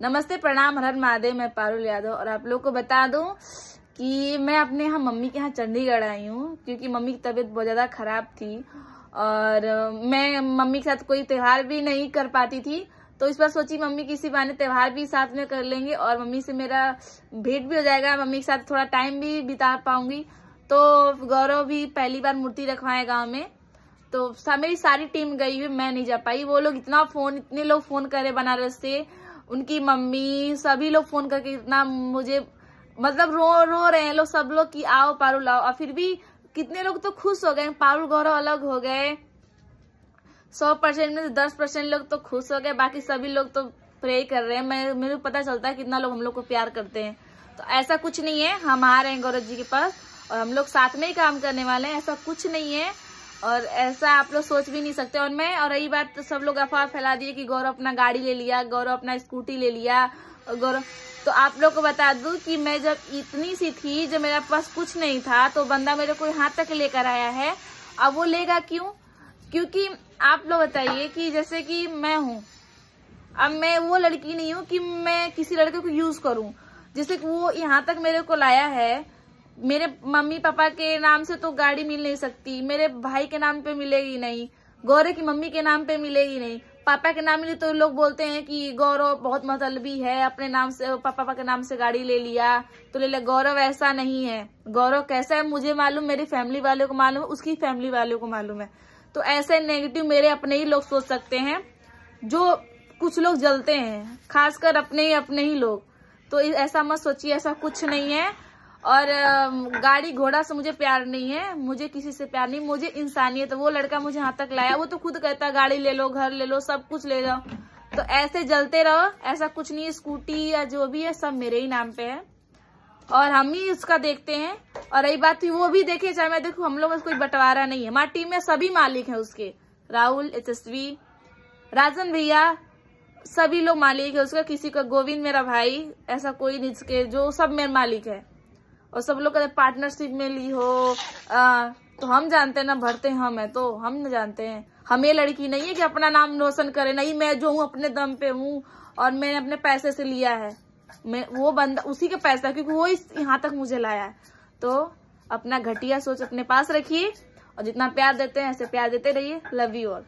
नमस्ते, प्रणाम हर महादेव, मैं पारुल यादव और आप लोग को बता दूँ कि मैं अपने यहाँ मम्मी के यहाँ चंडीगढ़ आई हूँ, क्योंकि मम्मी की तबीयत बहुत ज़्यादा खराब थी और मैं मम्मी के साथ कोई त्योहार भी नहीं कर पाती थी तो इस बार सोची मम्मी किसी बहाने त्योहार भी साथ में कर लेंगे और मम्मी से मेरा भेंट भी हो जाएगा, मम्मी के साथ थोड़ा टाइम भी बिता पाऊँगी। तो गौरव भी पहली बार मूर्ति रखवाए गाँव में तो मेरी सारी टीम गई हुई, मैं नहीं जा पाई। वो लोग इतना फ़ोन इतने लोग फ़ोन करे बनारस से उनकी मम्मी, सभी लोग फ़ोन करके इतना मुझे मतलब रो रो रहे हैं लोग, सब लोग कि आओ पारू लाओ और फिर भी कितने लोग तो खुश हो गए पारू गौरव अलग हो गए। सौ परसेंट में दस परसेंट लोग तो खुश हो गए, बाकी सभी लोग तो प्रे कर रहे हैं। मैं, मेरे को पता चलता है कितना लोग हम लोग को प्यार करते हैं। तो ऐसा कुछ नहीं है, हम आ रहे हैं गौरव जी के पास और हम लोग साथ में ही काम करने वाले हैं, ऐसा कुछ नहीं है। और ऐसा आप लोग सोच भी नहीं सकते। और मैं और रही बात तो सब लोग अफवाह फैला दिए कि गौरव अपना गाड़ी ले लिया, गौरव अपना स्कूटी ले लिया गौरव तो आप लोग को बता दूँ कि मैं जब इतनी सी थी, जब मेरे पास कुछ नहीं था तो बंदा मेरे को यहाँ तक लेकर आया है। अब वो लेगा क्यों? क्योंकि आप लोग बताइए कि जैसे कि मैं हूँ। अब मैं वो लड़की नहीं हूँ कि मैं किसी लड़के को यूज़ करूँ। जैसे कि वो यहाँ तक मेरे को लाया है मेरे मम्मी पापा के नाम से तो गाड़ी मिल नहीं सकती, मेरे भाई के नाम पे मिलेगी नहीं गौरव की मम्मी के नाम पे मिलेगी नहीं, पापा के नाम मिली तो लोग बोलते हैं कि गौरव बहुत मतलबी है, अपने नाम से, पापा के नाम से गाड़ी ले लिया तो ले लिया। गौरव ऐसा नहीं है। गौरव कैसा है, मुझे मालूम, मेरी फैमिली वालों को मालूम है, उसकी फैमिली वालों को मालूम है। तो ऐसे नेगेटिव मेरे अपने ही लोग सोच सकते हैं, जो कुछ लोग जलते हैं, खासकर अपने ही अपने ही लोग। तो ऐसा मत सोचिए, ऐसा कुछ नहीं है। और गाड़ी घोड़ा से मुझे प्यार नहीं है, मुझे किसी से प्यार नहीं, मुझे इंसानियत वो लड़का मुझे यहाँ तक लाया, वो तो खुद कहता गाड़ी ले लो, घर ले लो, सब कुछ ले जाओ तो ऐसे जलते रहो, ऐसा कुछ नहीं स्कूटी या जो भी है, सब मेरे ही नाम पे है। और हम ही उसका देखते हैं। और रही बात वो भी देखे, चाहे मैं देखू, हम लोग कोई बंटवारा नहीं है। हमारी टीम में सभी मालिक है उसके। राहुल, यशस्वी, राजन भैया, सभी लोग मालिक है उसका। किसी का गोविंद मेरा भाई, ऐसा कोई नहीं जो सब मेरे मालिक है। और सब लोग कहते पार्टनरशिप में ली हो आ, तो हम जानते हैं ना भरते हम है तो हम ना जानते हैं। हम लड़की नहीं है कि अपना नाम रोशन करे नहीं मैं जो हूँ अपने दम पे हूँ और मैंने अपने पैसे से लिया है। मैं वो बंदा उसी का पैसा क्योंकि वो इस यहाँ तक मुझे लाया है। तो अपना घटिया सोच अपने पास रखिए और जितना प्यार देते हैं ऐसे प्यार देते रहिए। Love you all